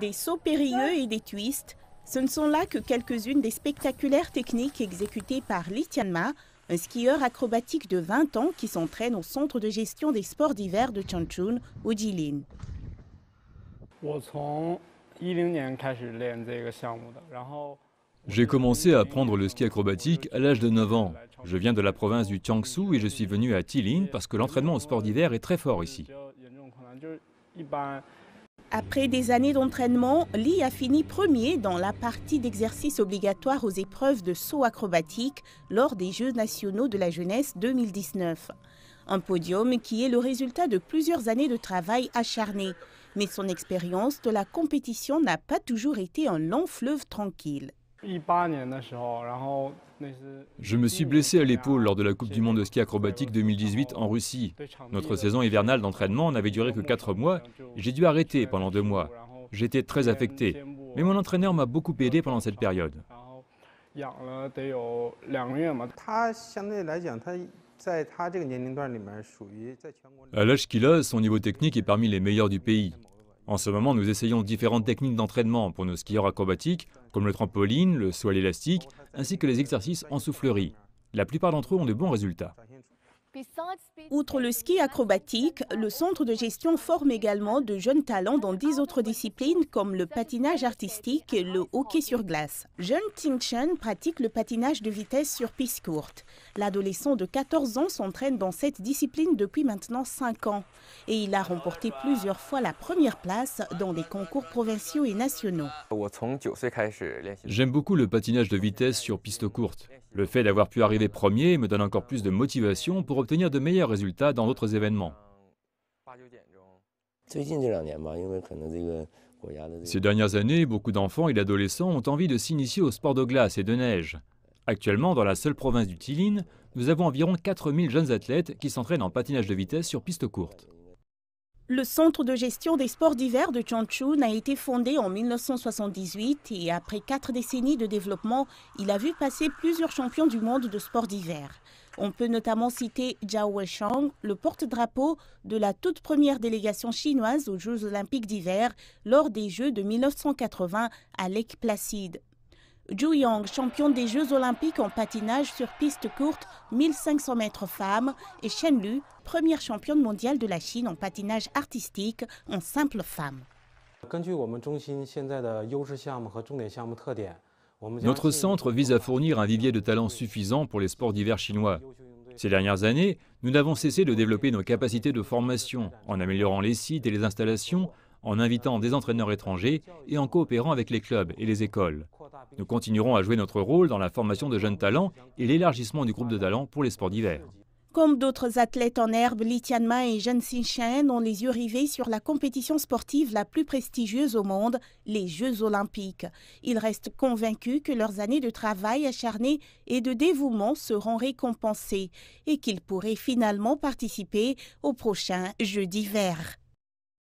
Des sauts périlleux et des twists, ce ne sont là que quelques-unes des spectaculaires techniques exécutées par Li Tianma, un skieur acrobatique de 20 ans qui s'entraîne au centre de gestion des sports d'hiver de Changchun, au Jilin. J'ai commencé à apprendre le ski acrobatique à l'âge de 9 ans. Je viens de la province du Jiangsu et je suis venu à Tilin parce que l'entraînement au sport d'hiver est très fort ici. Après des années d'entraînement, Li a fini premier dans la partie d'exercice obligatoire aux épreuves de saut acrobatique lors des Jeux nationaux de la jeunesse 2019. Un podium qui est le résultat de plusieurs années de travail acharné. Mais son expérience de la compétition n'a pas toujours été un long fleuve tranquille. Je me suis blessé à l'épaule lors de la Coupe du Monde de ski acrobatique 2018 en Russie. Notre saison hivernale d'entraînement n'avait duré que 4 mois et j'ai dû arrêter pendant 2 mois. J'étais très affecté, mais mon entraîneur m'a beaucoup aidé pendant cette période. À l'âge qu'il a, son niveau technique est parmi les meilleurs du pays. En ce moment, nous essayons différentes techniques d'entraînement pour nos skieurs acrobatiques, comme le trampoline, le saut à l'élastique, ainsi que les exercices en soufflerie. La plupart d'entre eux ont de bons résultats. Outre le ski acrobatique, le centre de gestion forme également de jeunes talents dans dix autres disciplines comme le patinage artistique et le hockey sur glace. Jeune Chen pratique le patinage de vitesse sur piste courte. L'adolescent de 14 ans s'entraîne dans cette discipline depuis maintenant 5 ans et il a remporté plusieurs fois la première place dans des concours provinciaux et nationaux. J'aime beaucoup le patinage de vitesse sur piste courte. Le fait d'avoir pu arriver premier me donne encore plus de motivation pour obtenir de meilleurs résultats dans d'autres événements. Ces dernières années, beaucoup d'enfants et d'adolescents ont envie de s'initier au sport de glace et de neige. Actuellement, dans la seule province du Tilin, nous avons environ 4000 jeunes athlètes qui s'entraînent en patinage de vitesse sur piste courte. Le Centre de gestion des sports d'hiver de Changchun a été fondé en 1978 et après quatre décennies de développement, il a vu passer plusieurs champions du monde de sport d'hiver. On peut notamment citer Zhao Weishang, le porte-drapeau de la toute première délégation chinoise aux Jeux olympiques d'hiver lors des Jeux de 1980 à Lake Placide. Zhu Yang, championne des Jeux olympiques en patinage sur piste courte 1500 mètres femmes, et Shen Lu, première championne mondiale de la Chine en patinage artistique en simple femme. Notre centre vise à fournir un vivier de talents suffisant pour les sports d'hiver chinois. Ces dernières années, nous n'avons cessé de développer nos capacités de formation en améliorant les sites et les installations, en invitant des entraîneurs étrangers et en coopérant avec les clubs et les écoles. Nous continuerons à jouer notre rôle dans la formation de jeunes talents et l'élargissement du groupe de talents pour les sports d'hiver. Comme d'autres athlètes en herbe, Li Tianma et Zhen Xinchen ont les yeux rivés sur la compétition sportive la plus prestigieuse au monde, les Jeux olympiques. Ils restent convaincus que leurs années de travail acharné et de dévouement seront récompensées et qu'ils pourraient finalement participer aux prochains Jeux d'hiver.